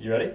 You ready?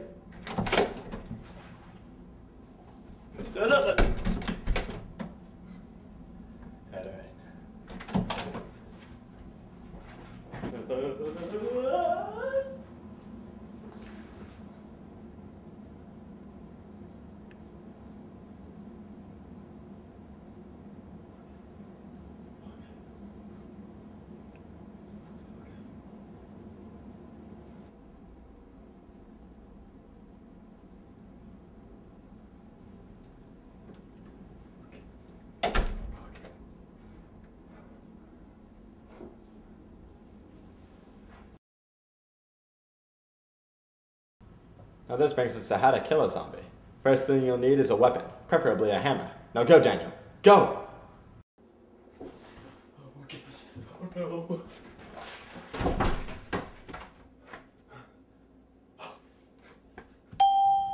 Now this brings us to how to kill a zombie. First thing you'll need is a weapon, preferably a hammer. Now go, Daniel. Go!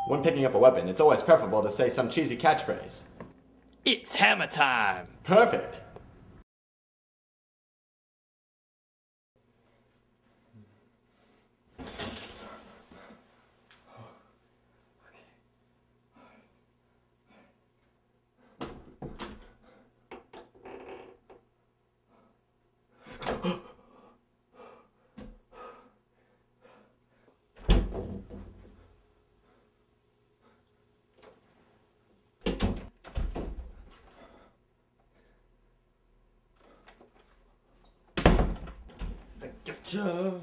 When picking up a weapon, it's always preferable to say some cheesy catchphrase. It's hammer time! Perfect! Gotcha!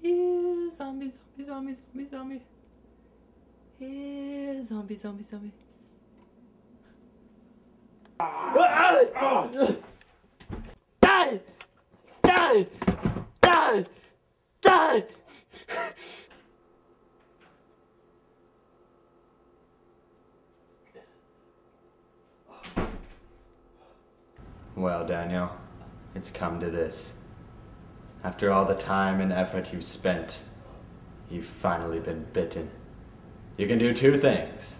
Yeah, zombie, zombie, zombie, zombie, zombie. Yeah, zombie, zombie, zombie. Die! Die! Die! Die! Well, Daniel, it's come to this. After all the time and effort you've spent, you've finally been bitten. You can do two things.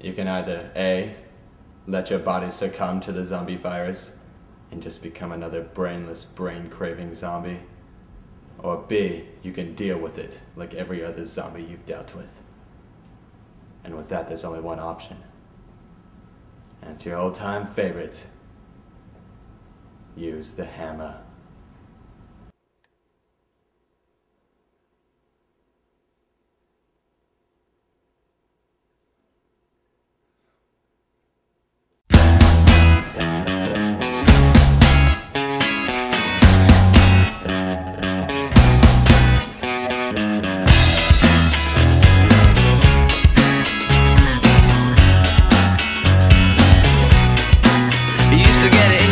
You can either A, let your body succumb to the zombie virus and just become another brainless, brain craving zombie. Or B, you can deal with it like every other zombie you've dealt with. And with that, there's only one option. And it's your old time favorite use the hammer.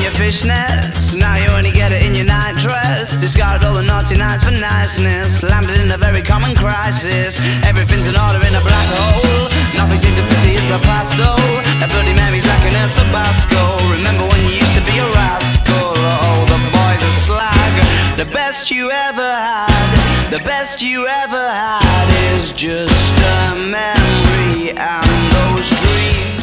your fishnets. Now you only get it in your nightdress. Discarded all the naughty nights for niceness. Landed in a very common crisis. Everything's in order in a black hole. Nothing seems to pity is the past though. That bloody memory's like an El Tabasco. Remember when you used to be a rascal? Oh, the boys are slag. The best you ever had, the best you ever had is just a memory and those dreams.